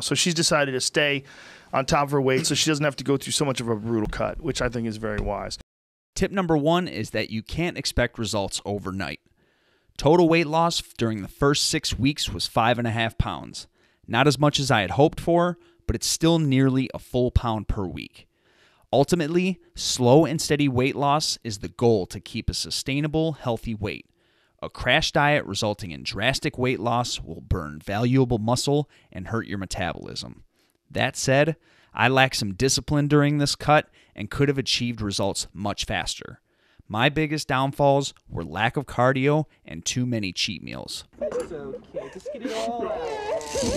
So she's decided to stay on top of her weight so she doesn't have to go through so much of a brutal cut, which I think is very wise. Tip number one is that you can't expect results overnight. Total weight loss during the first six weeks was five and a half pounds. Not as much as I had hoped for, but it's still nearly a full pound per week. Ultimately, slow and steady weight loss is the goal to keep a sustainable, healthy weight. A crash diet resulting in drastic weight loss will burn valuable muscle and hurt your metabolism. That said, I lacked some discipline during this cut and could have achieved results much faster. My biggest downfalls were lack of cardio and too many cheat meals. It's okay. Just get it all out.